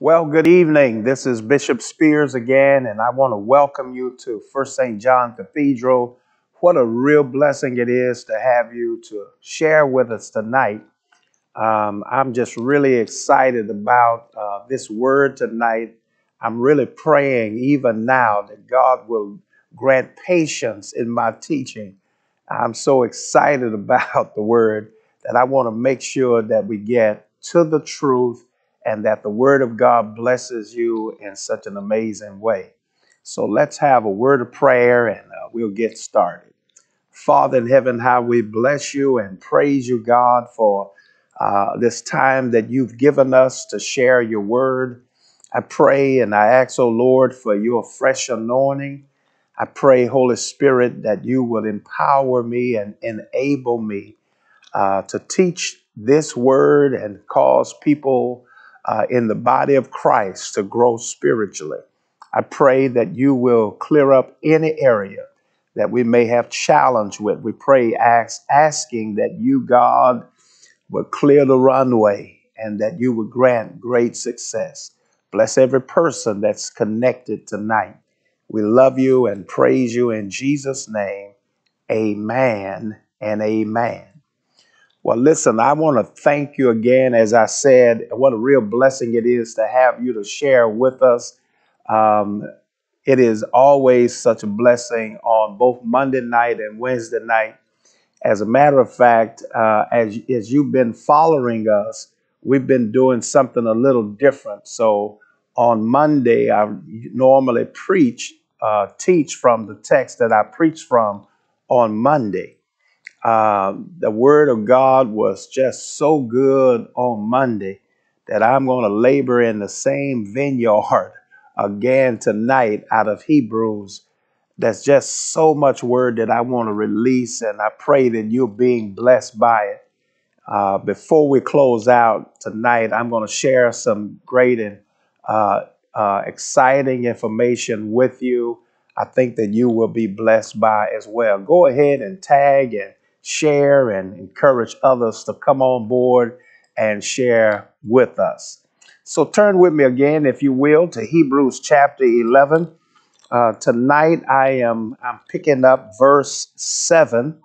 Well, good evening. This is Bishop Spears again, and I want to welcome you to First St. John Cathedral. What a real blessing it is to have you to share with us tonight. Um, I'm just really excited about uh, this word tonight. I'm really praying even now that God will grant patience in my teaching. I'm so excited about the word that I want to make sure that we get to the truth and that the word of God blesses you in such an amazing way. So let's have a word of prayer and uh, we'll get started. Father in heaven, how we bless you and praise you, God, for uh, this time that you've given us to share your word. I pray and I ask, oh Lord, for your fresh anointing. I pray, Holy Spirit, that you will empower me and enable me uh, to teach this word and cause people uh, in the body of Christ to grow spiritually. I pray that you will clear up any area that we may have challenge with. We pray, ask, asking that you, God, will clear the runway and that you will grant great success. Bless every person that's connected tonight. We love you and praise you in Jesus' name. Amen and amen. Well, listen, I want to thank you again. As I said, what a real blessing it is to have you to share with us. Um, it is always such a blessing on both Monday night and Wednesday night. As a matter of fact, uh, as, as you've been following us, we've been doing something a little different. So on Monday, I normally preach, uh, teach from the text that I preach from on Monday. Um, the word of God was just so good on Monday that I'm going to labor in the same vineyard again tonight out of Hebrews. That's just so much word that I want to release, and I pray that you're being blessed by it. Uh, before we close out tonight, I'm going to share some great and uh, uh, exciting information with you. I think that you will be blessed by as well. Go ahead and tag and share and encourage others to come on board and share with us. So turn with me again, if you will, to Hebrews chapter 11. Uh, tonight I am I'm picking up verse 7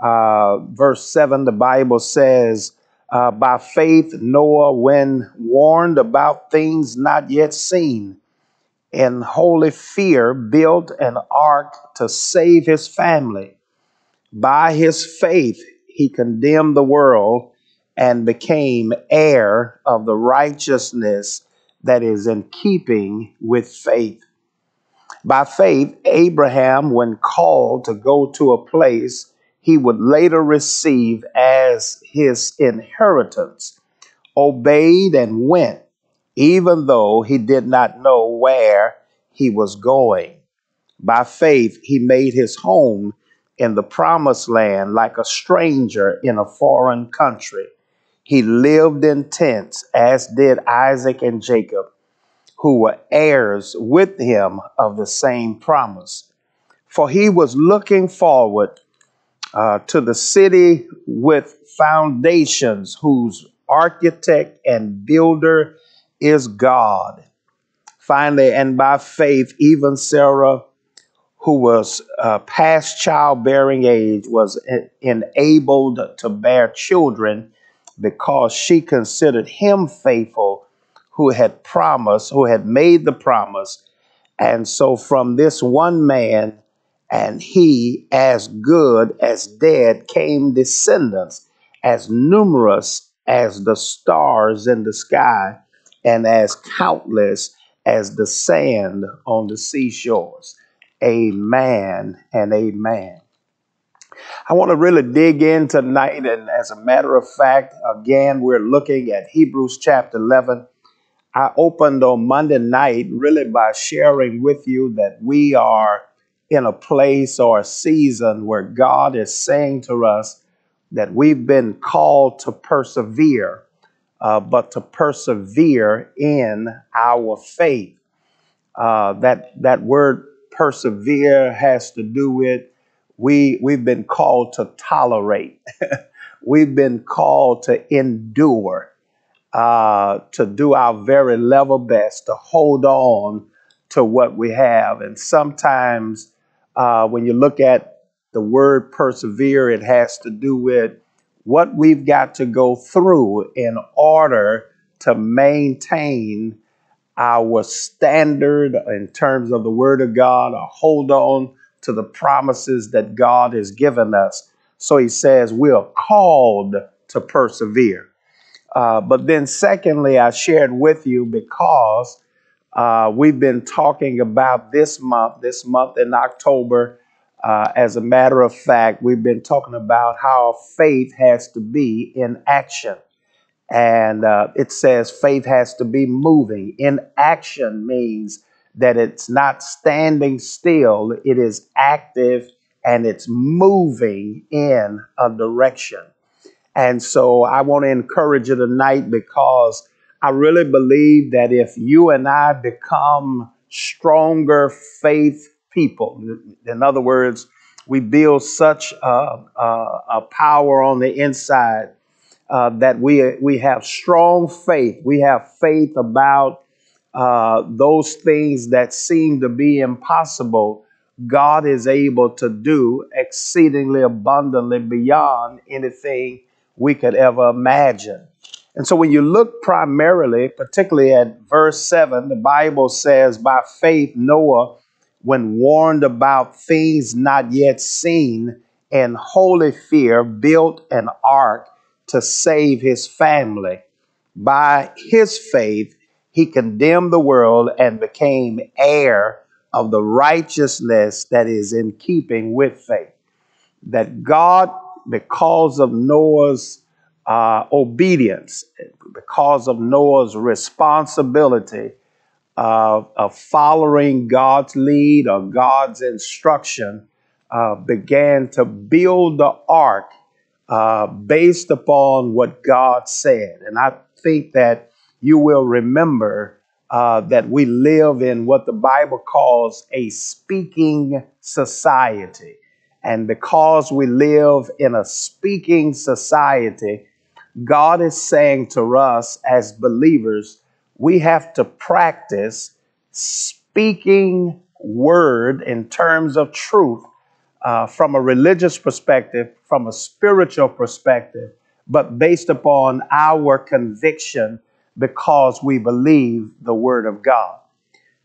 uh, verse 7, the Bible says, uh, By faith, Noah, when warned about things not yet seen, in holy fear, built an ark to save his family. By his faith, he condemned the world and became heir of the righteousness that is in keeping with faith. By faith, Abraham, when called to go to a place he would later receive as his inheritance, obeyed and went, even though he did not know where he was going. By faith, he made his home in the promised land like a stranger in a foreign country. He lived in tents, as did Isaac and Jacob, who were heirs with him of the same promise. For he was looking forward uh, to the city with foundations, whose architect and builder is God. Finally, and by faith, even Sarah, who was uh, past childbearing age, was en- enabled to bear children because she considered him faithful who had promised, who had made the promise. And so from this one man, and he as good as dead came descendants as numerous as the stars in the sky and as countless as the sand on the seashores. Amen and amen. I want to really dig in tonight, and as a matter of fact, again, we're looking at Hebrews chapter 11 I opened on Monday night really by sharing with you that we are in a place or a season where God is saying to us that we've been called to persevere, uh, but to persevere in our faith. Uh, that that word persevere has to do with we we've been called to tolerate. we've been called to endure uh, to do our very level best to hold on to what we have. And sometimes uh, when you look at the word persevere, it has to do with what we've got to go through in order to maintain our standard in terms of the Word of God or hold on to the promises that God has given us. So he says we are called to persevere. Uh, but then, secondly, I shared with you because uh, we've been talking about this month, this month in October. Uh, as a matter of fact, we've been talking about how faith has to be in action. And uh, it says faith has to be moving. In action means that it's not standing still, it is active and it's moving in a direction. And so I want to encourage you tonight because I really believe that if you and I become stronger faith people, in other words, we build such a, a, a power on the inside uh, that we we have strong faith. We have faith about uh, those things that seem to be impossible. God is able to do exceedingly abundantly beyond anything we could ever imagine. And so when you look primarily, particularly at verse 7, the Bible says, By faith, Noah, when warned about things not yet seen, in holy fear, built an ark to save his family. By his faith, he condemned the world and became heir of the righteousness that is in keeping with faith. That God, because of Noah's uh, obedience, because of Noah's responsibility of, following God's lead or God's instruction, uh, began to build the ark uh, based upon what God said. And I think that you will remember uh, that we live in what the Bible calls a speaking society. And because we live in a speaking society, God is saying to us as believers, we have to practice speaking word in terms of truth uh, from a religious perspective, from a spiritual perspective, but based upon our conviction because we believe the Word of God.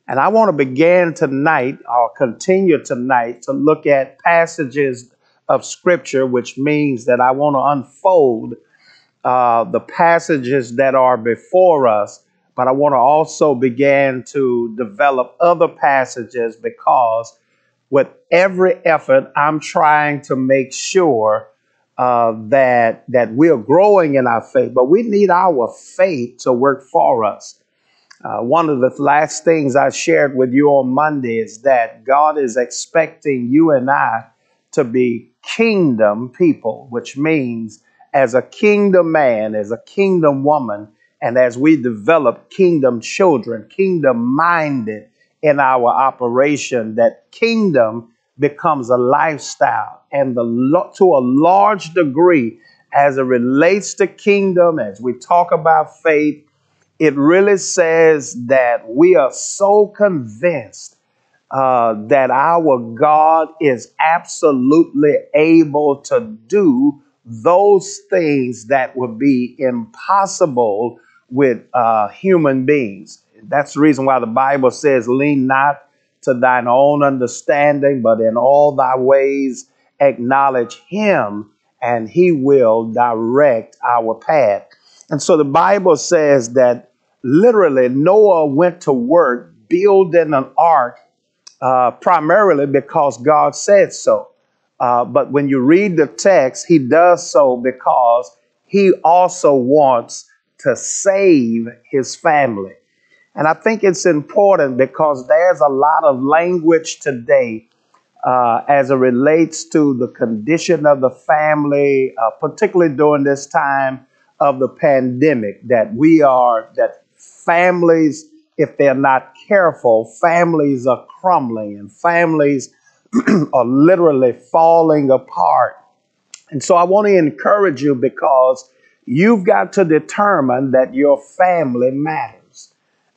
And I want to begin tonight, or continue tonight, to look at passages of Scripture, which means that I want to unfold uh, the passages that are before us, but I want to also begin to develop other passages because with every effort, I'm trying to make sure uh, that that we're growing in our faith. But we need our faith to work for us. Uh, one of the last things I shared with you on Monday is that God is expecting you and I to be kingdom people, which means as a kingdom man, as a kingdom woman, and as we develop kingdom children, kingdom minded in our operation, that kingdom becomes a lifestyle. And the, to a large degree, as it relates to kingdom, as we talk about faith, it really says that we are so convinced uh, that our God is absolutely able to do those things that would be impossible with uh, human beings. That's the reason why the Bible says, lean not to thine own understanding, but in all thy ways acknowledge him, and he will direct our path. And so the Bible says that literally Noah went to work building an ark uh, primarily because God said so. Uh, but when you read the text, he does so because he also wants to save his family. And I think it's important because there's a lot of language today uh, as it relates to the condition of the family, uh, particularly during this time of the pandemic, that we are, that families, if they're not careful, families are crumbling and families are literally falling apart. And so I want to encourage you because you've got to determine that your family matters.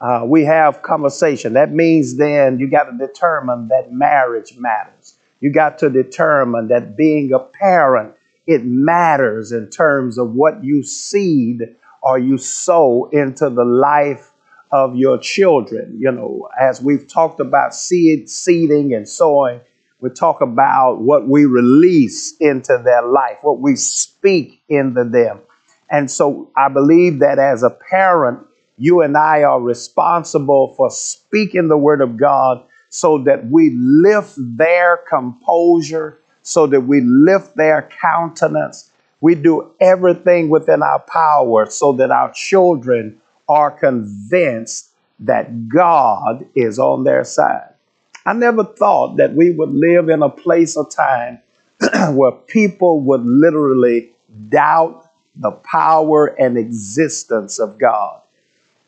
Uh, we have conversation. That means then you got to determine that marriage matters. You got to determine that being a parent, it matters in terms of what you seed or you sow into the life of your children. You know, as we've talked about seed, seeding and sowing, we talk about what we release into their life, what we speak into them. And so I believe that as a parent, you and I are responsible for speaking the word of God so that we lift their composure, so that we lift their countenance. We do everything within our power so that our children are convinced that God is on their side. I never thought that we would live in a place or time where people would literally doubt the power and existence of God.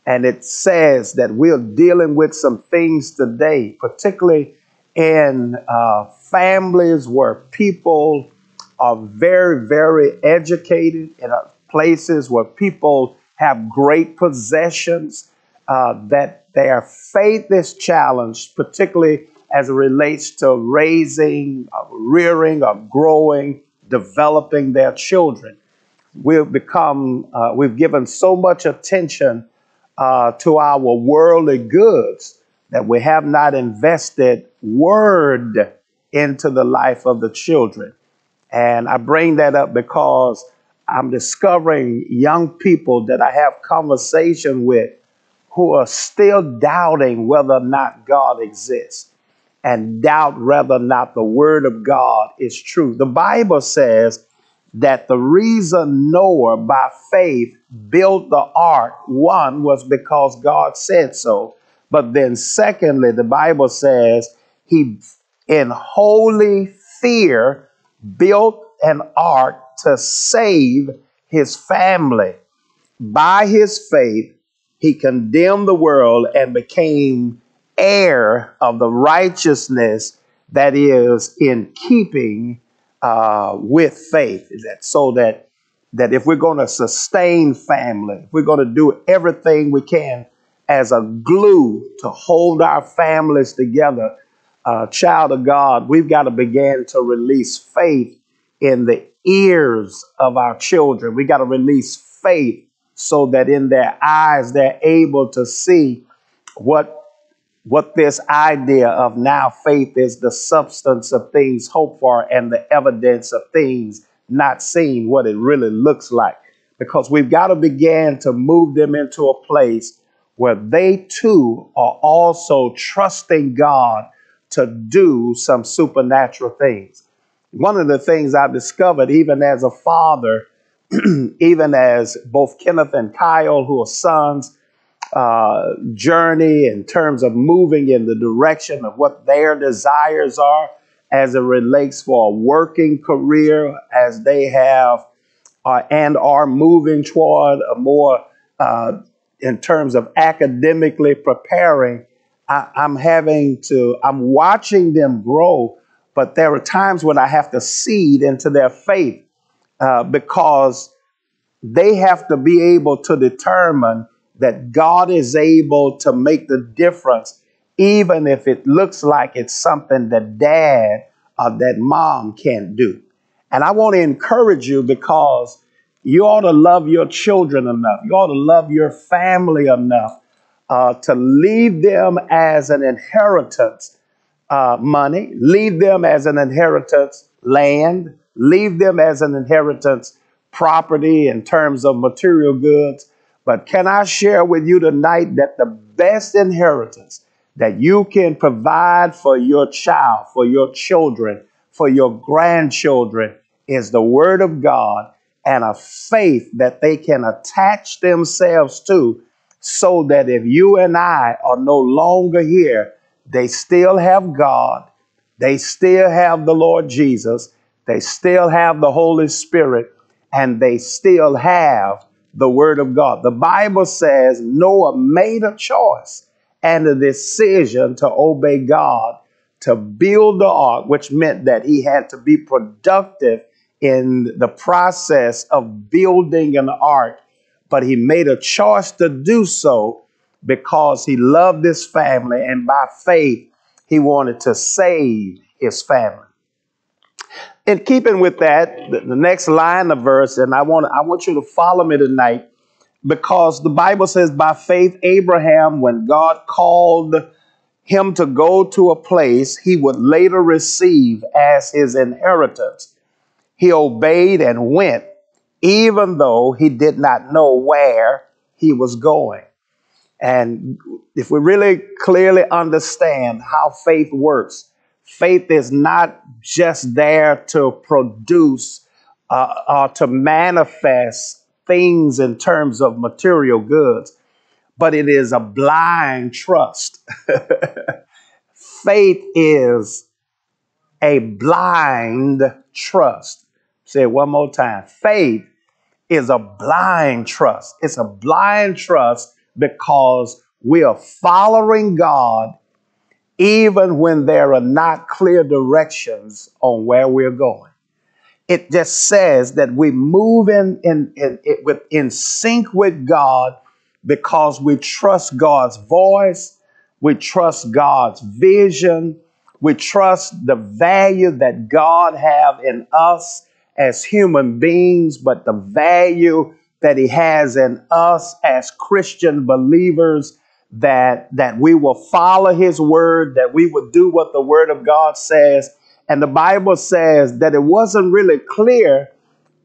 And it says that we're dealing with some things today, particularly in uh, families where people are very, very educated, in uh, places where people have great possessions, uh, that their faith is challenged, particularly as it relates to raising, uh, rearing, or growing, developing their children. We've become, uh, we've given so much attention uh, to our worldly goods that we have not invested word into the life of the children. And I bring that up because I'm discovering young people that I have conversation with who are still doubting whether or not God exists and doubt whether or not the word of God is true. The Bible says that the reason Noah by faith built the ark, one was because God said so. But then, secondly, the Bible says he, in holy fear, built an ark to save his family. By his faith, he condemned the world and became heir of the righteousness that is in keeping uh, with faith. So that that if we're going to sustain family, if we're going to do everything we can as a glue to hold our families together, uh, child of God, we've got to begin to release faith in the ears of our children. We got to release faith so that in their eyes they're able to see what what this idea of now faith is the substance of things hoped for and the evidence of things not seeing what it really looks like. Because we've got to begin to move them into a place where they too are also trusting God to do some supernatural things. One of the things I've discovered, even as a father, even as both Kenneth and Kyle, who are sons, uh, journey in terms of moving in the direction of what their desires are as it relates for a working career, as they have uh, and are moving toward a more, uh, in terms of academically preparing. I, I'm having to, I'm watching them grow, but there are times when I have to seed into their faith uh, because they have to be able to determine that God is able to make the difference, even if it looks like it's something that dad or that mom can't do. And I want to encourage you because you ought to love your children enough, you ought to love your family enough uh, to leave them as an inheritance uh, money, leave them as an inheritance land, leave them as an inheritance property in terms of material goods. But can I share with you tonight that the best inheritance that you can provide for your child, for your children, for your grandchildren is the Word of God and a faith that they can attach themselves to so that if you and I are no longer here, they still have God, they still have the Lord Jesus, they still have the Holy Spirit, and they still have the Word of God. The Bible says Noah made a choice and a decision to obey God to build the ark, which meant that he had to be productive in the process of building an ark, but he made a choice to do so because he loved his family and by faith he wanted to save his family. In keeping with that, the, next line of verse, and I want I want you to follow me tonight because the Bible says by faith Abraham, when God called him to go to a place he would later receive as his inheritance, he obeyed and went, even though he did not know where he was going. And if we really clearly understand how faith works, faith is not just there to produce uh, or to manifest things in terms of material goods, but it is a blind trust. faith is a blind trust. Say it one more time. Faith is a blind trust. It's a blind trust because we are following God even when there are not clear directions on where we're going. It just says that we move in, in, in, in, in sync with God because we trust God's voice, we trust God's vision, we trust the value that God have in us as human beings, but the value that he has in us as Christian believers that that we will follow his word, that we will do what the word of God says. And the Bible says that it wasn't really clear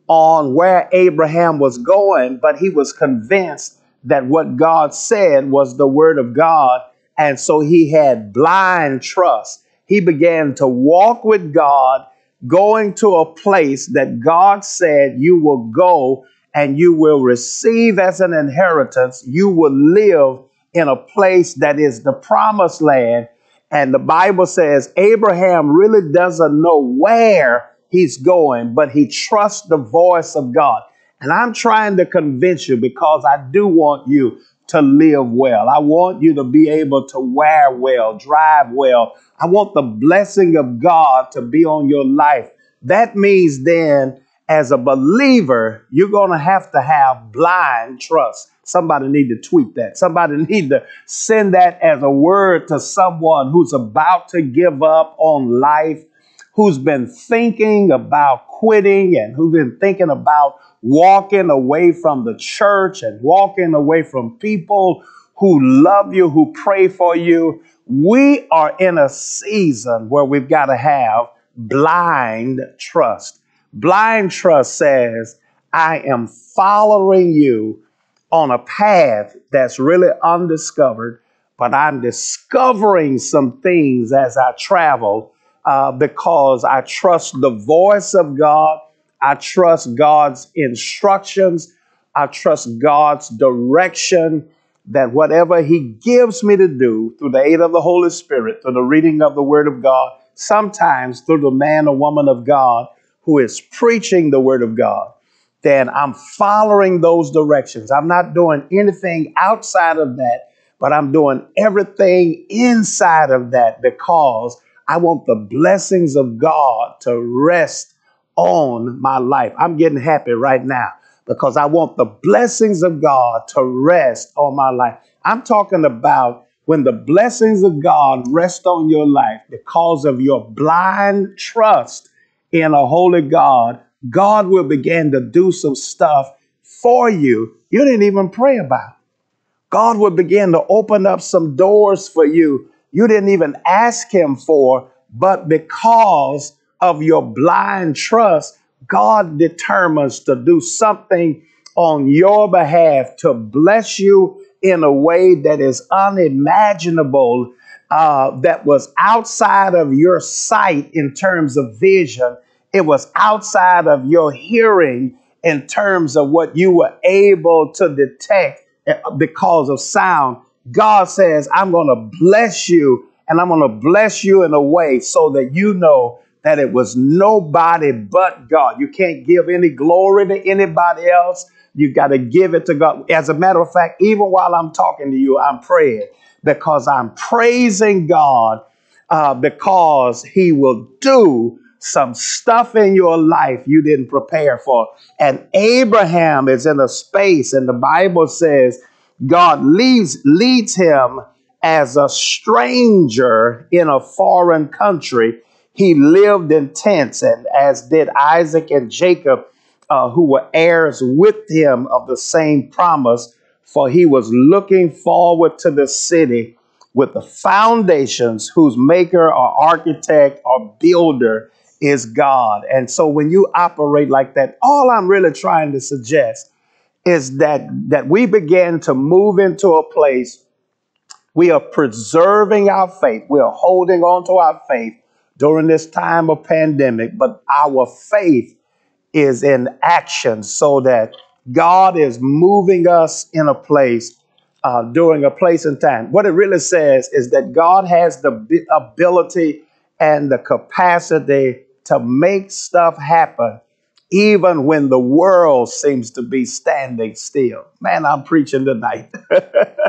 on where Abraham was going, but he was convinced that what God said was the word of God. And so he had blind trust. He began to walk with God, going to a place that God said you will go and you will receive as an inheritance. You will live in a place that is the promised land. And the Bible says Abraham really doesn't know where he's going, but he trusts the voice of God. And I'm trying to convince you because I do want you to live well. I want you to be able to wear well, drive well. I want the blessing of God to be on your life. That means then, as a believer, you're going to have to have blind trust. Somebody need to tweet that. Somebody need to send that as a word to someone who's about to give up on life, who's been thinking about quitting and who's been thinking about walking away from the church and walking away from people who love you, who pray for you. We are in a season where we've got to have blind trust. Blind trust says, I am following you on a path that's really undiscovered, but I'm discovering some things as I travel uh, because I trust the voice of God. I trust God's instructions. I trust God's direction that whatever He gives me to do through the aid of the Holy Spirit, through the reading of the Word of God, sometimes through the man or woman of God who is preaching the Word of God, then I'm following those directions. I'm not doing anything outside of that, but I'm doing everything inside of that because I want the blessings of God to rest on my life. I'm getting happy right now because I want the blessings of God to rest on my life. I'm talking about when the blessings of God rest on your life because of your blind trust in a holy God God will begin to do some stuff for you you didn't even pray about. God will begin to open up some doors for you you didn't even ask Him for, but because of your blind trust, God determines to do something on your behalf to bless you in a way that is unimaginable, uh, that was outside of your sight in terms of vision it was outside of your hearing in terms of what you were able to detect eh, because of sound. God says, I'm going to bless you and I'm going to bless you in a way so that you know that it was nobody but God. You can't give any glory to anybody else. You got to give it to God. As a matter of fact, even while I'm talking to you, I'm praying because I'm praising God uh, because He will do some stuff in your life you didn't prepare for. And Abraham is in a space, and the Bible says God leads, leads him as a stranger in a foreign country. He lived in tents, and as did Isaac and Jacob, uh, who were heirs with him of the same promise, for he was looking forward to the city with the foundations whose maker or architect or builder is God. And so when you operate like that, all I'm really trying to suggest is that that we begin to move into a place we are preserving our faith. We are holding on to our faith during this time of pandemic, but our faith is in action so that God is moving us in a place uh, during a place and time. What it really says is that God has the ability and the capacity to make stuff happen even when the world seems to be standing still. Man, I'm preaching tonight.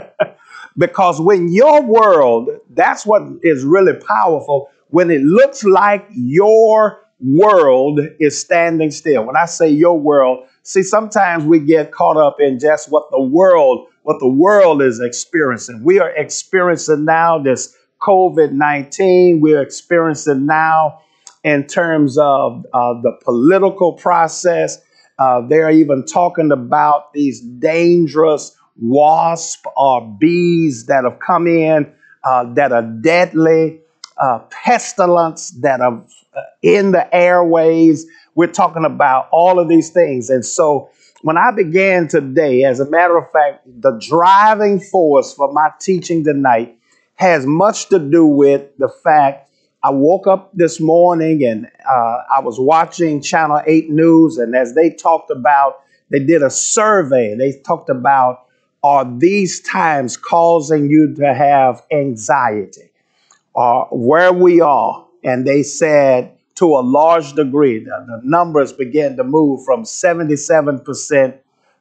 because when your world, that's what is really powerful, when it looks like your world is standing still. When I say your world, see, sometimes we get caught up in just what the world, what the world is experiencing. We are experiencing now this COVID 19. We're experiencing now in terms of uh, the political process. Uh, they're even talking about these dangerous wasp or bees that have come in uh, that are deadly, uh, pestilence that are uh, in the airways. We're talking about all of these things. And so when I began today, as a matter of fact, the driving force for my teaching tonight has much to do with the fact I woke up this morning and uh, I was watching Channel 8 News, and as they talked about, they did a survey. They talked about are these times causing you to have anxiety? Or where we are, and they said to a large degree, the, the numbers began to move from 77%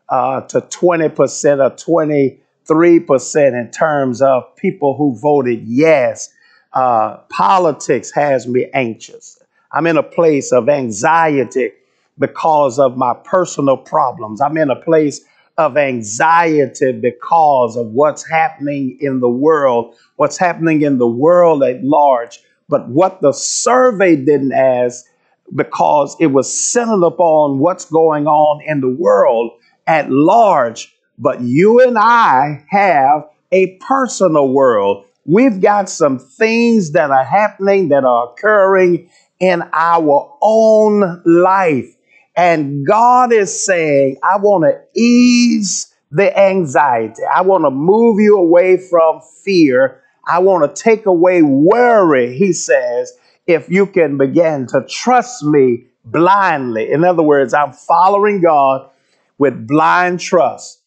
uh, to 20% or 23% in terms of people who voted yes uh, politics has me anxious. I'm in a place of anxiety because of my personal problems. I'm in a place of anxiety because of what's happening in the world, what's happening in the world at large. But what the survey didn't ask, because it was centered upon what's going on in the world at large. But you and I have a personal world We've got some things that are happening that are occurring in our own life. And God is saying, I want to ease the anxiety. I want to move you away from fear. I want to take away worry, he says, if you can begin to trust me blindly. In other words, I'm following God with blind trust.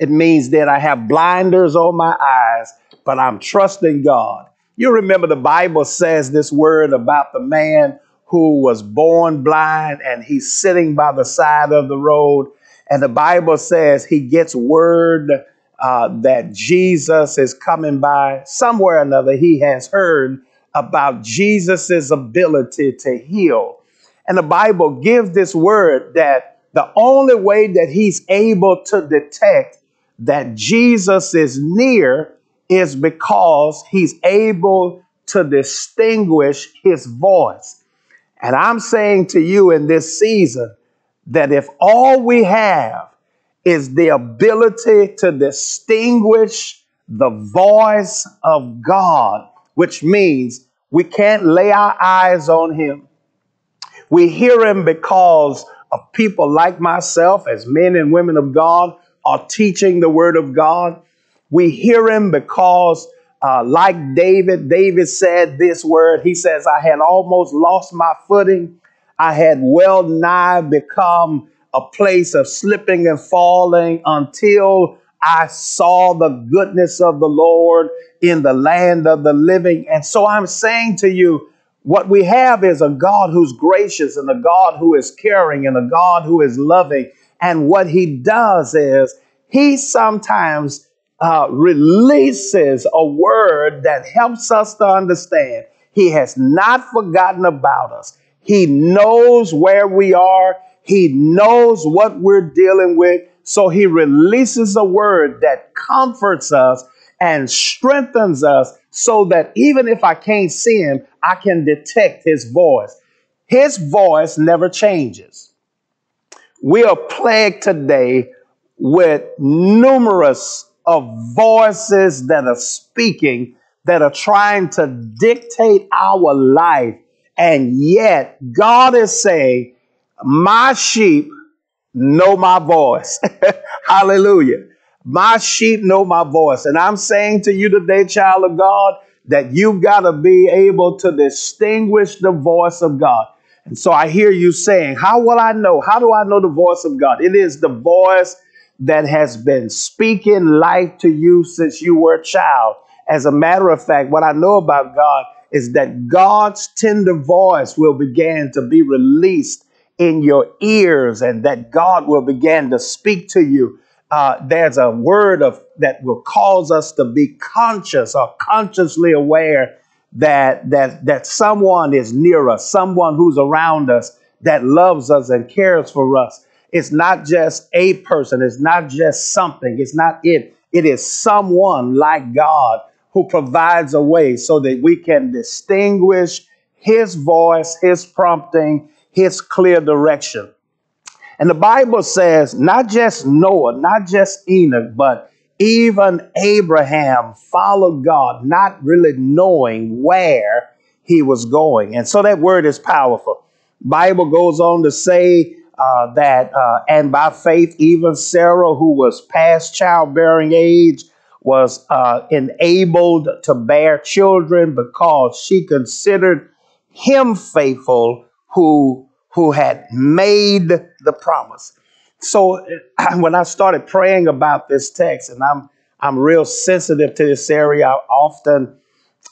It means that I have blinders on my eyes but I'm trusting God. You remember the Bible says this word about the man who was born blind and he's sitting by the side of the road. And the Bible says he gets word uh, that Jesus is coming by. Somewhere or another, he has heard about Jesus's ability to heal. And the Bible gives this word that the only way that he's able to detect that Jesus is near is because he's able to distinguish his voice. And I'm saying to you in this season that if all we have is the ability to distinguish the voice of God, which means we can't lay our eyes on him. We hear him because of people like myself, as men and women of God, are teaching the word of God. We hear him because, uh, like David, David said this word. He says, I had almost lost my footing. I had well nigh become a place of slipping and falling until I saw the goodness of the Lord in the land of the living. And so I'm saying to you, what we have is a God who's gracious and a God who is caring and a God who is loving. And what he does is he sometimes uh, releases a word that helps us to understand He has not forgotten about us. He knows where we are. He knows what we're dealing with. So he releases a word that comforts us and strengthens us so that even if I can't see him, I can detect his voice. His voice never changes. We are plagued today with numerous of voices that are speaking, that are trying to dictate our life. And yet God is saying, my sheep know my voice. Hallelujah. My sheep know my voice. And I'm saying to you today, child of God, that you've got to be able to distinguish the voice of God. And so I hear you saying, How will I know? How do I know the voice of God? It is the voice that has been speaking life to you since you were a child. As a matter of fact, what I know about God is that God's tender voice will begin to be released in your ears and that God will begin to speak to you. Uh, there's a word of that will cause us to be conscious or consciously aware that that that someone is near us, someone who's around us that loves us and cares for us. It's not just a person, it's not just something, it's not it. It is someone like God who provides a way so that we can distinguish his voice, his prompting, his clear direction. And the Bible says not just Noah, not just Enoch, but even Abraham followed God, not really knowing where he was going. And so that word is powerful. Bible goes on to say uh, that, uh, and by faith, even Sarah, who was past childbearing age, was uh, enabled to bear children because she considered him faithful who who had made the promise. So when I started praying about this text, and I'm I'm real sensitive to this area, I often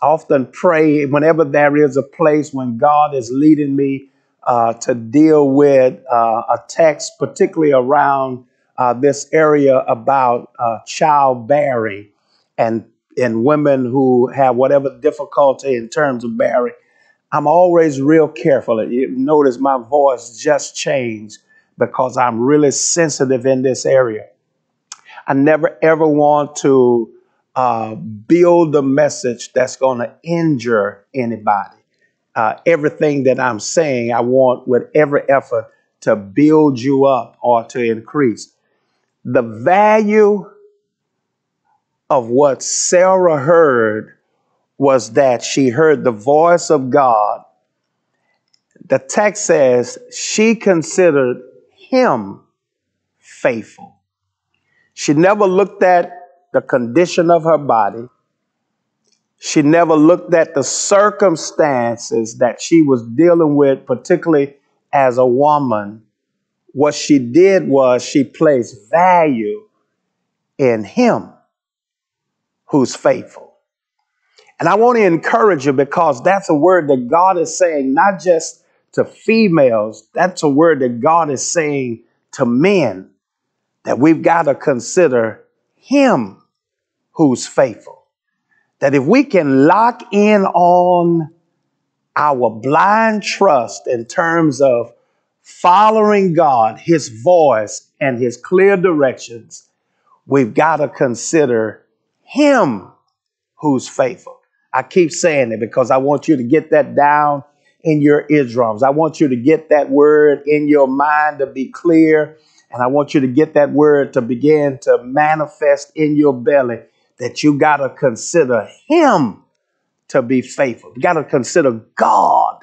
often pray whenever there is a place when God is leading me uh, to deal with uh, a text, particularly around uh, this area about childbearing and and women who have whatever difficulty in terms of bearing. I'm always real careful. You notice my voice just changed because I'm really sensitive in this area. I never ever want to uh, build a message that's going to injure anybody. Uh, everything that I'm saying, I want with every effort to build you up or to increase. The value of what Sarah heard was that she heard the voice of God. The text says she considered him faithful. She never looked at the condition of her body. She never looked at the circumstances that she was dealing with, particularly as a woman. What she did was she placed value in him who's faithful. And I want to encourage you because that's a word that God is saying, not just to females, that's a word that God is saying to men that we've got to consider Him who's faithful. That if we can lock in on our blind trust in terms of following God, His voice, and His clear directions, we've got to consider Him who's faithful. I keep saying it because I want you to get that down in your eardrums. I want you to get that word in your mind to be clear. And I want you to get that word to begin to manifest in your belly that you got to consider Him to be faithful. You got to consider God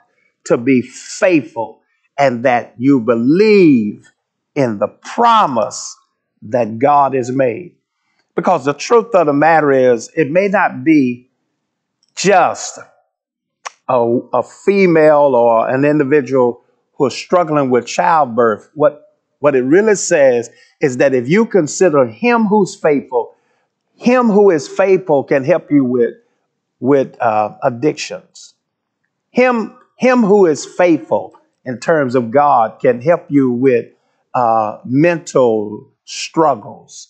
to be faithful and that you believe in the promise that God has made. Because the truth of the matter is, it may not be just a, a female or an individual who is struggling with childbirth, what, what it really says is that if you consider him who's faithful, him who is faithful can help you with, with uh, addictions. Him, him who is faithful in terms of God can help you with uh, mental struggles.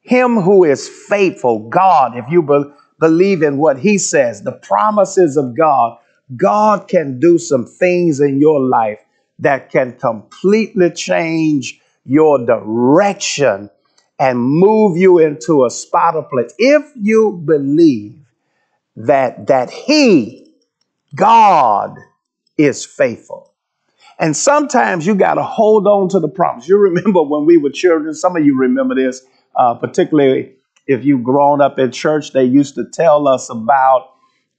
Him who is faithful, God, if you believe, believe in what he says, the promises of God God can do some things in your life that can completely change your direction and move you into a spot of place. If you believe that that He, God, is faithful. And sometimes you got to hold on to the promise. You remember when we were children, some of you remember this, uh, particularly if you've grown up in church, they used to tell us about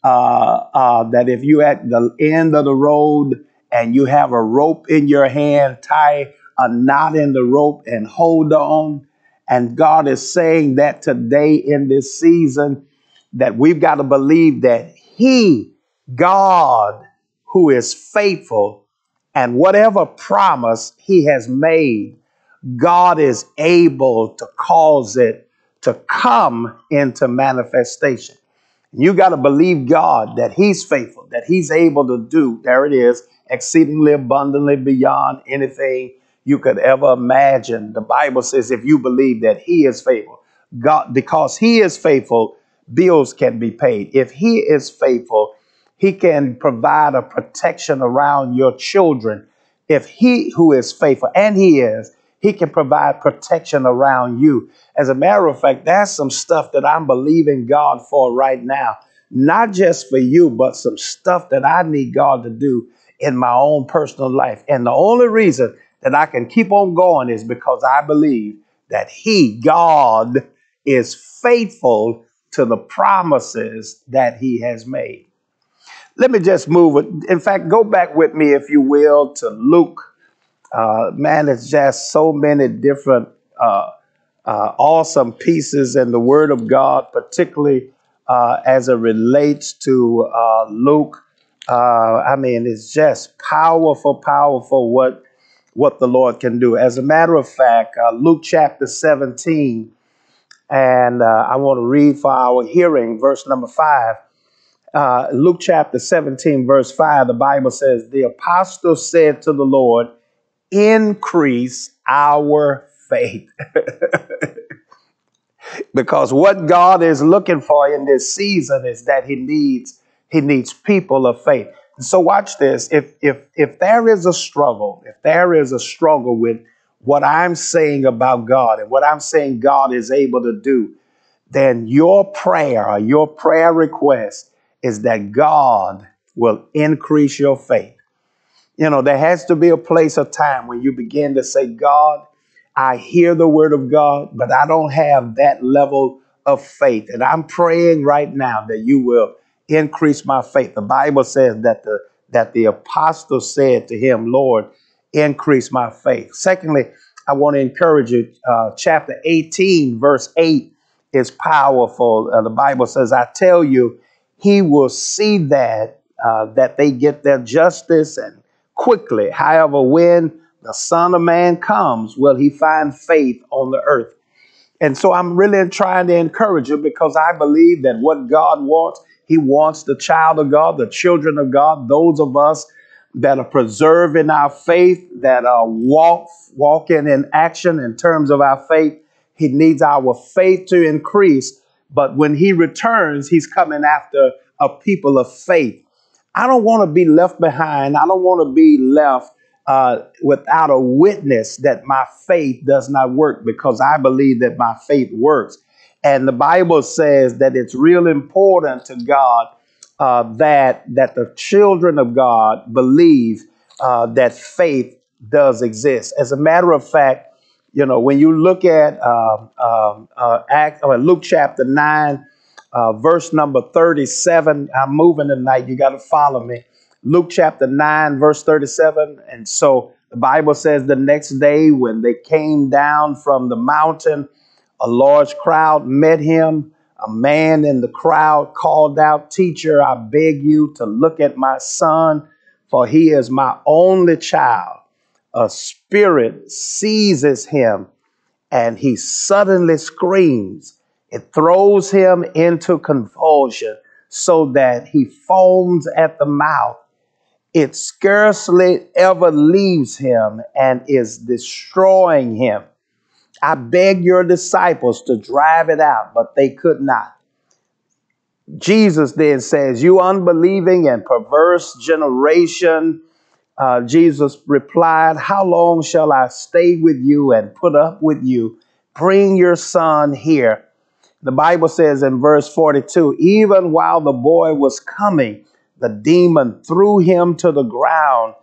uh, uh, that if you at the end of the road and you have a rope in your hand, tie a knot in the rope and hold on. And God is saying that today in this season, that we've got to believe that He, God, who is faithful, and whatever promise He has made, God is able to cause it to come into manifestation. You got to believe God that He's faithful, that He's able to do, there it is, exceedingly abundantly beyond anything you could ever imagine. The Bible says if you believe that He is faithful, God, because He is faithful, bills can be paid. If He is faithful, He can provide a protection around your children. If He who is faithful, and He is, He can provide protection around you. As a matter of fact, that's some stuff that I'm believing God for right now. Not just for you, but some stuff that I need God to do in my own personal life. And the only reason that I can keep on going is because I believe that He, God, is faithful to the promises that He has made. Let me just move. In fact, go back with me, if you will, to Luke. Uh, man, it's just so many different uh, uh, awesome pieces in the Word of God, particularly uh, as it relates to uh, Luke. Uh, I mean, it's just powerful, powerful what what the Lord can do. As a matter of fact, uh, Luke chapter 17, and uh, I want to read for our hearing verse number five. Uh, Luke chapter 17, verse 5, the Bible says, The apostle said to the Lord, Increase our faith. because what God is looking for in this season is that He needs He needs people of faith. So watch this. If if if there is a struggle, if there is a struggle with what I'm saying about God and what I'm saying God is able to do, then your prayer or your prayer request is that God will increase your faith. You know, there has to be a place of time when you begin to say, God, I hear the word of God, but I don't have that level of faith. And I'm praying right now that you will increase my faith. The Bible says that the that the apostle said to him, Lord, increase my faith. Secondly, I want to encourage you. Uh, chapter 18, verse 8 is powerful. Uh, the Bible says, I tell you, he will see that uh, that they get their justice and quickly. However, when the Son of Man comes, will he find faith on the earth? And so I'm really trying to encourage you because I believe that what God wants, He wants the child of God, the children of God, those of us that are preserving our faith, that are walk, walking in action in terms of our faith. He needs our faith to increase. But when He returns, He's coming after a people of faith. I don't want to be left behind. I don't want to be left uh, without a witness that my faith does not work because I believe that my faith works. And the Bible says that it's real important to God uh, that that the children of God believe uh, that faith does exist. As a matter of fact, you know when you look at um, um, uh, Act, uh, Luke chapter nine, uh, verse number thirty-seven. I'm moving tonight. You got to follow me. Luke chapter 9, verse 37. And so the Bible says the next day when they came down from the mountain, a large crowd met him. A man in the crowd called out, Teacher, I beg you to look at my son, for he is my only child. A spirit seizes him and he suddenly screams. It throws him into convulsion so that he foams at the mouth it scarcely ever leaves him and is destroying him. I beg your disciples to drive it out, but they could not. Jesus then says, You unbelieving and perverse generation. Uh, Jesus replied, How long shall I stay with you and put up with you? Bring your son here. The Bible says in verse 42 even while the boy was coming, the demon threw him to the ground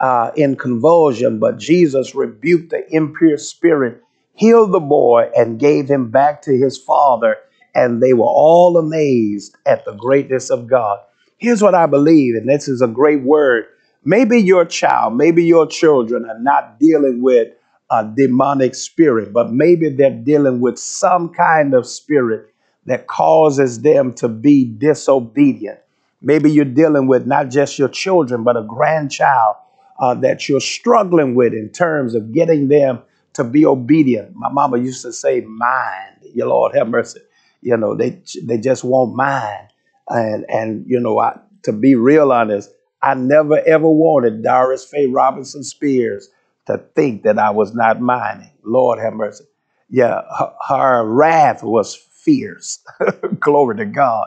uh, in convulsion, but Jesus rebuked the impure spirit, healed the boy, and gave him back to his father. And they were all amazed at the greatness of God. Here's what I believe, and this is a great word. Maybe your child, maybe your children are not dealing with a demonic spirit, but maybe they're dealing with some kind of spirit that causes them to be disobedient. Maybe you're dealing with not just your children, but a grandchild uh, that you're struggling with in terms of getting them to be obedient. My mama used to say, "Mind, your Lord have mercy." You know, they they just want mine, and and you know, I, to be real honest, I never ever wanted Doris Faye Robinson Spears to think that I was not mining. Lord have mercy. Yeah, her, her wrath was fierce. Glory to God.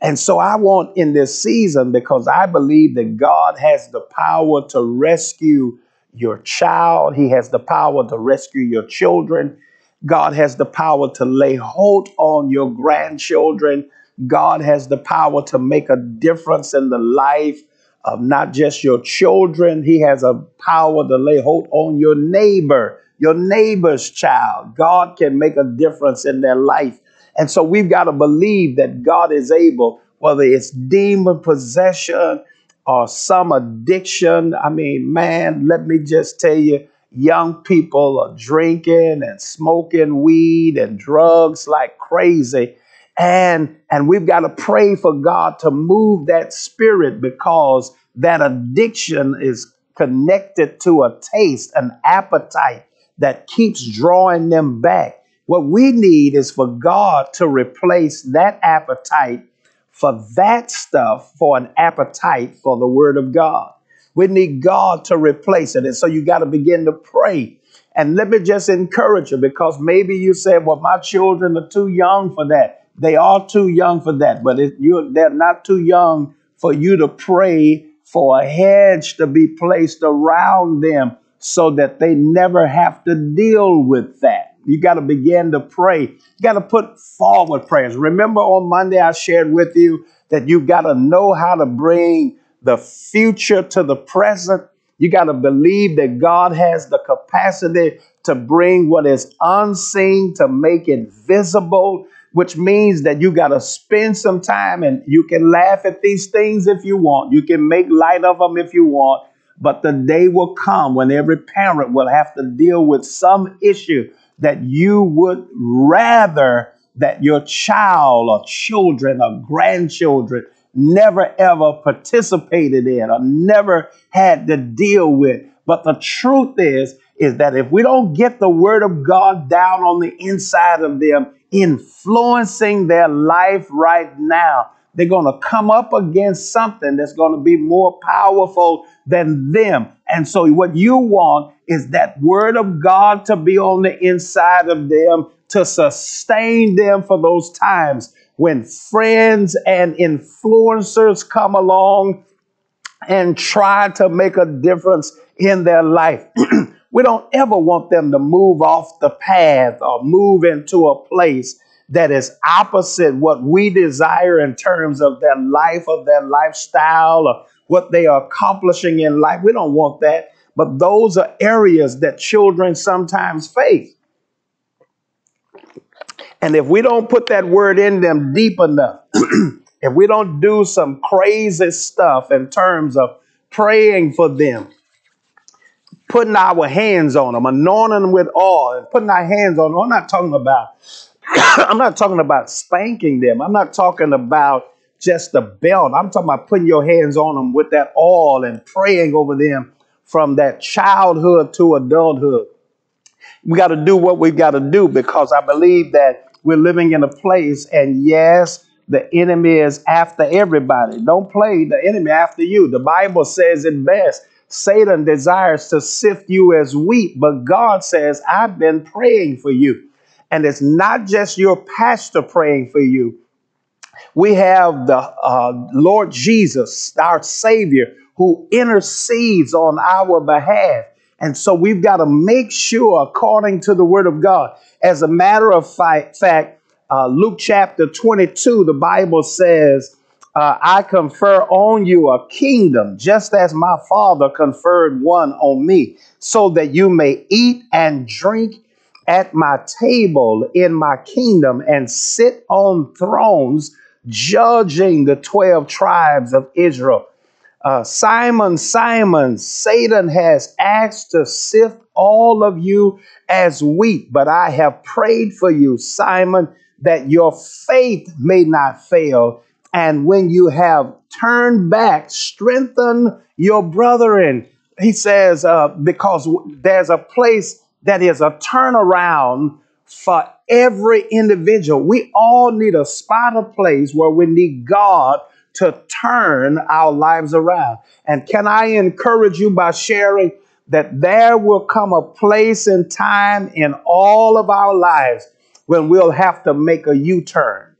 And so I want in this season, because I believe that God has the power to rescue your child, He has the power to rescue your children. God has the power to lay hold on your grandchildren. God has the power to make a difference in the life of not just your children. He has a power to lay hold on your neighbor, your neighbor's child. God can make a difference in their life. And so we've got to believe that God is able, whether it's demon possession or some addiction. I mean, man, let me just tell you, young people are drinking and smoking weed and drugs like crazy and and we've got to pray for God to move that spirit because that addiction is connected to a taste, an appetite that keeps drawing them back. What we need is for God to replace that appetite for that stuff for an appetite for the Word of God. We need God to replace it. And so you got to begin to pray. And let me just encourage you because maybe you said, well, my children are too young for that. They are too young for that, but they're not too young for you to pray for a hedge to be placed around them so that they never have to deal with that. You got to begin to pray. You got to put forward prayers. Remember on Monday, I shared with you that you got to know how to bring the future to the present. You got to believe that God has the capacity to bring what is unseen to make it visible which means that you got to spend some time and you can laugh at these things if you want. You can make light of them if you want. But the day will come when every parent will have to deal with some issue that you would rather that your child or children or grandchildren never ever participated in or never had to deal with. But the truth is, is that if we don't get the word of God down on the inside of them, influencing their life right now. They're going to come up against something that's going to be more powerful than them. And so, what you want is that word of God to be on the inside of them to sustain them for those times when friends and influencers come along and try to make a difference in their life. We don't ever want them to move off the path or move into a place that is opposite what we desire in terms of their life, of their lifestyle, or what they are accomplishing in life. We don't want that. But those are areas that children sometimes face. And if we don't put that word in them deep enough, if we don't do some crazy stuff in terms of praying for them, putting our hands on them, anointing them with oil, and putting our hands on them. I'm not talking about, I'm not talking about spanking them. I'm not talking about just the belt. I'm talking about putting your hands on them with that oil and praying over them from that childhood to adulthood. We got to do what we've got to do because I believe that we're living in a place, and yes, the enemy is after everybody. Don't play the enemy after you. The Bible says it best Satan desires to sift you as wheat, but God says, I've been praying for you. And it's not just your pastor praying for you. We have the uh, Lord Jesus, our Savior, who intercedes on our behalf. And so we've got to make sure, according to the Word of God, as a matter of fact, uh, Luke chapter 22, the Bible says, uh, I confer on you a kingdom, just as my Father conferred one on me, so that you may eat and drink at my table in my kingdom and sit on thrones, judging the 12 tribes of Israel. Uh, Simon, Simon, Satan has asked to sift all of you as wheat, but I have prayed for you, Simon, that your faith may not fail. And when you have turned back, strengthen your brethren. He says, uh, because there's a place that is a turnaround for every individual. We all need a spot of place where we need God to turn our lives around. And can I encourage you by sharing that there will come a place and time in all of our lives when we'll have to make a U turn.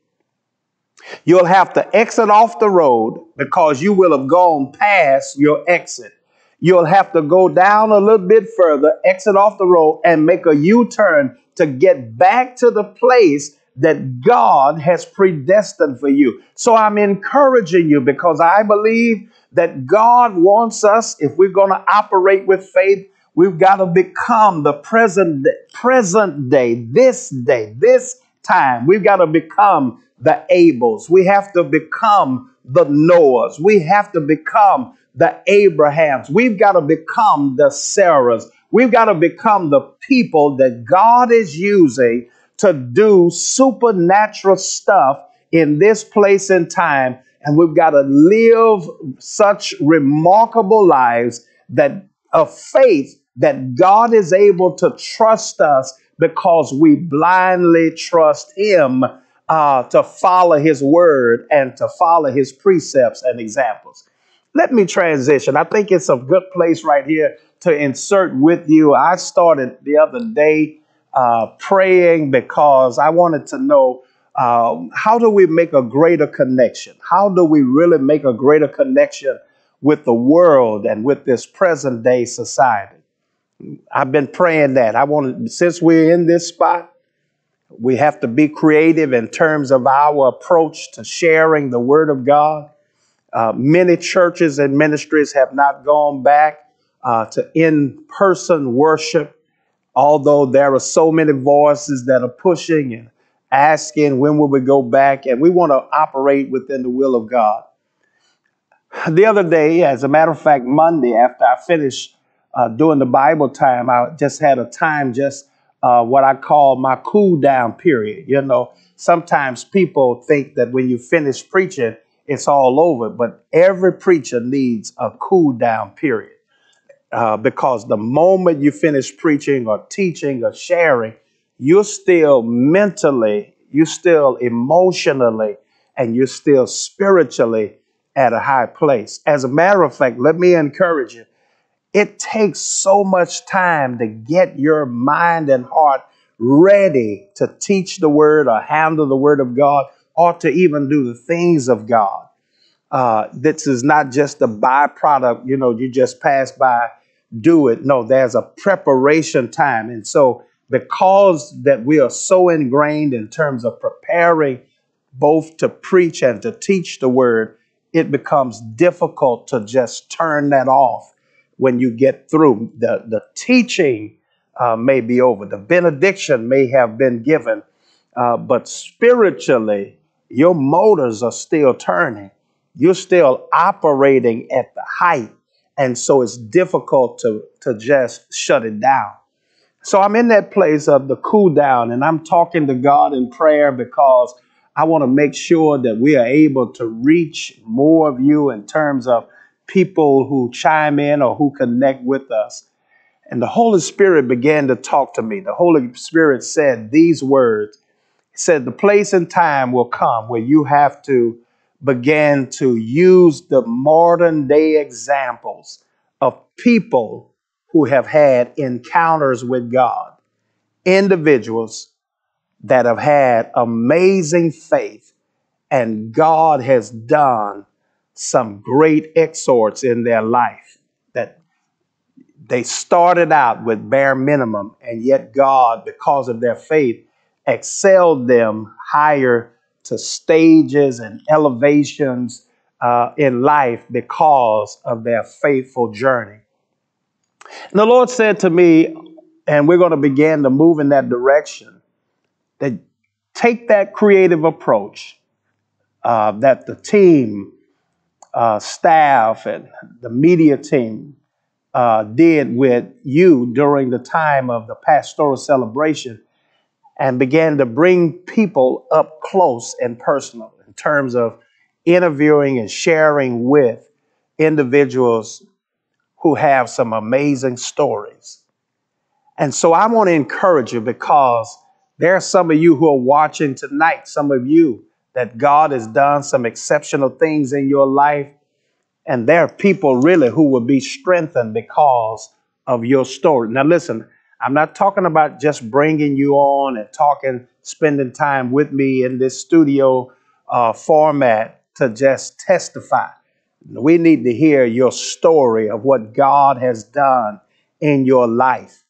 You'll have to exit off the road because you will have gone past your exit. You'll have to go down a little bit further, exit off the road, and make a U turn to get back to the place that God has predestined for you. So I'm encouraging you because I believe that God wants us, if we're going to operate with faith, we've got to become the present, present day, this day, this time. We've got to become the Abels. We have to become the Noahs. We have to become the Abrahams. We've got to become the Sarahs. We've got to become the people that God is using to do supernatural stuff in this place and time. And we've got to live such remarkable lives that of faith that God is able to trust us because we blindly trust Him uh, to follow His word and to follow His precepts and examples. Let me transition. I think it's a good place right here to insert with you. I started the other day uh, praying because I wanted to know uh, how do we make a greater connection? How do we really make a greater connection with the world and with this present day society? I've been praying that. I want to, since we're in this spot, we have to be creative in terms of our approach to sharing the Word of God. Uh, many churches and ministries have not gone back uh, to in person worship although there are so many voices that are pushing and asking when will we go back and we want to operate within the will of god. The other day as a matter of fact monday after i finished uh, doing the bible time i just had a time just uh, what i call my cool down period you know. Sometimes people think that when you finish preaching it's all over but every preacher needs a cool down period uh, because the moment you finish preaching or teaching or sharing, you're still mentally, you're still emotionally, and you're still spiritually at a high place. As a matter of fact, let me encourage you. It takes so much time to get your mind and heart ready to teach the word or handle the word of God or to even do the things of God uh, this is not just a byproduct, you know, you just pass by, do it. No, there's a preparation time. And so, because that we are so ingrained in terms of preparing both to preach and to teach the word, it becomes difficult to just turn that off when you get through. The, the teaching uh, may be over, the benediction may have been given, uh, but spiritually, your motors are still turning you're still operating at the height. And so it's difficult to, to just shut it down. So I'm in that place of the cool down and I'm talking to God in prayer because I want to make sure that we are able to reach more of you in terms of people who chime in or who connect with us. And the Holy Spirit began to talk to me. The Holy Spirit said these words. He said, The place and time will come where you have to began to use the modern day examples of people who have had encounters with God, individuals that have had amazing faith and God has done some great exhorts in their life that they started out with bare minimum, and yet God, because of their faith, excelled them higher to stages and elevations uh, in life because of their faithful journey. And the Lord said to me, and we're going to begin to move in that direction, that take that creative approach uh, that the team, uh, staff, and the media team uh, did with you during the time of the pastoral celebration and began to bring people up close and personal in terms of interviewing and sharing with individuals who have some amazing stories. And so I want to encourage you because there are some of you who are watching tonight, some of you that God has done some exceptional things in your life. And there are people really who will be strengthened because of your story. Now, listen, I'm not talking about just bringing you on and talking, spending time with me in this studio uh, format to just testify. We need to hear your story of what God has done in your life.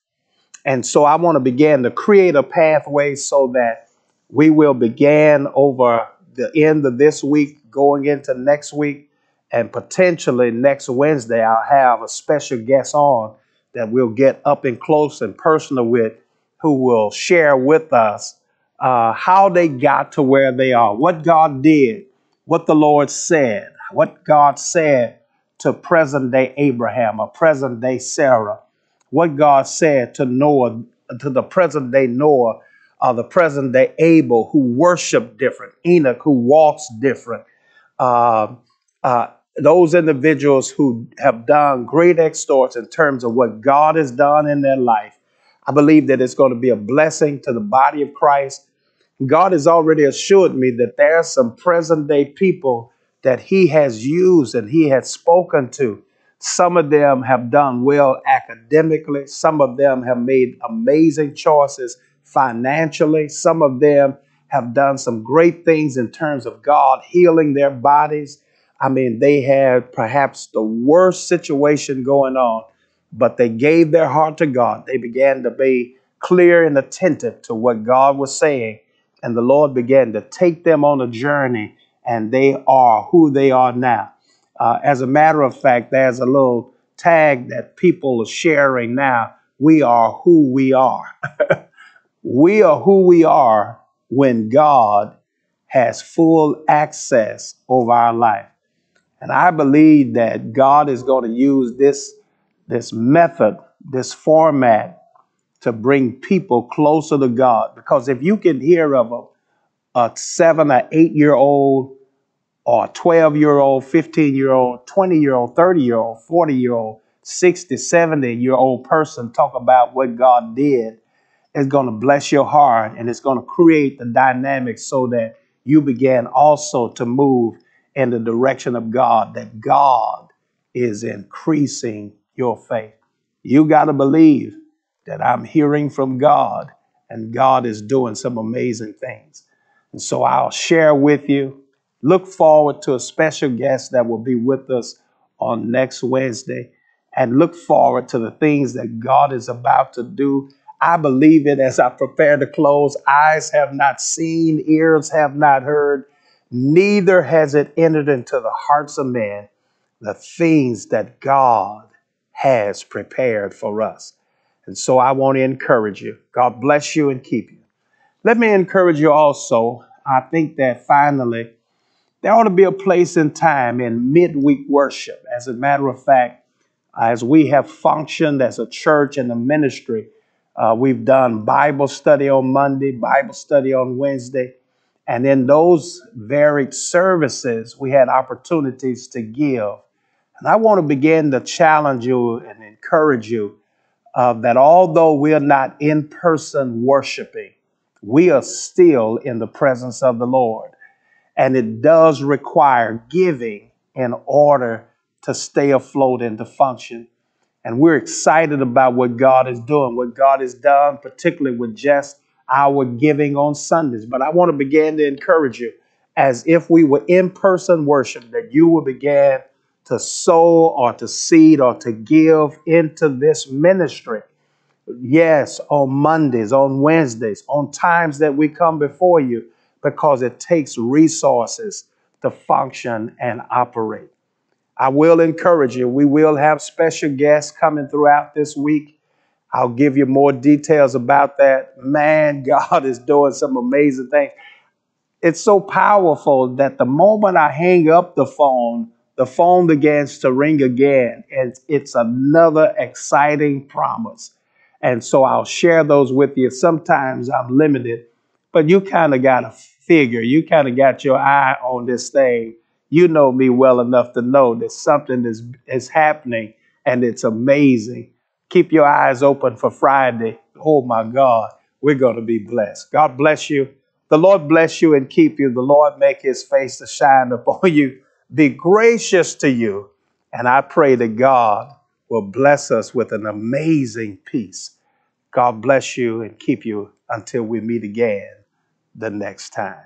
And so I want to begin to create a pathway so that we will begin over the end of this week, going into next week, and potentially next Wednesday, I'll have a special guest on that we'll get up and close and personal with who will share with us uh, how they got to where they are, what God did, what the Lord said, what God said to present day Abraham or present day Sarah, what God said to Noah, to the present day Noah, or the present day Abel, who worshiped different, Enoch, who walks different, uh, uh, those individuals who have done great extorts in terms of what God has done in their life. I believe that it's going to be a blessing to the body of Christ. God has already assured me that there are some present day people that He has used and He has spoken to. Some of them have done well academically, some of them have made amazing choices financially, some of them have done some great things in terms of God healing their bodies I mean, they had perhaps the worst situation going on, but they gave their heart to God. They began to be clear and attentive to what God was saying, and the Lord began to take them on a journey, and they are who they are now. Uh, as a matter of fact, there's a little tag that people are sharing now. We are who we are. we are who we are when God has full access over our life. And I believe that God is going to use this, this method, this format to bring people closer to God. Because if you can hear of a, a seven or eight year old, or a 12 year old, 15 year old, 20 year old, 30 year old, 40 year old, 60, 70 year old person talk about what God did, it's going to bless your heart and it's going to create the dynamic so that you begin also to move in the direction of God, that God is increasing your faith. You got to believe that I'm hearing from God and God is doing some amazing things. And so I'll share with you. Look forward to a special guest that will be with us on next Wednesday and look forward to the things that God is about to do. I believe it as I prepare to close. Eyes have not seen, ears have not heard neither has it entered into the hearts of men the things that God has prepared for us. And so I want to encourage you. God bless you and keep you. Let me encourage you also. I think that finally, there ought to be a place and time in midweek worship. As a matter of fact, as we have functioned as a church and a ministry, uh, we've done Bible study on Monday, Bible study on Wednesday, and in those varied services, we had opportunities to give. And I want to begin to challenge you and encourage you uh, that although we are not in person worshiping, we are still in the presence of the Lord. And it does require giving in order to stay afloat and to function. And we're excited about what God is doing, what God has done, particularly with just our giving on Sundays. But I want to begin to encourage you as if we were in person worship, that you will begin to sow or to seed or to give into this ministry. Yes, on Mondays, on Wednesdays, on times that we come before you, because it takes resources to function and operate. I will encourage you, we will have special guests coming throughout this week. I'll give you more details about that. Man, God is doing some amazing things it's so powerful that the moment I hang up the phone, the phone begins to ring again. And it's another exciting promise. And so I'll share those with you. Sometimes I'm limited, but you kind of got to figure. You kind of got your eye on this thing. You know me well enough to know that something is, is happening and it's amazing. Keep your eyes open for Friday. Oh my God, we're going to be blessed. God bless you. The Lord bless you and keep you. The Lord make his face to shine upon you, be gracious to you. And I pray that God will bless us with an amazing peace. God bless you and keep you until we meet again the next time.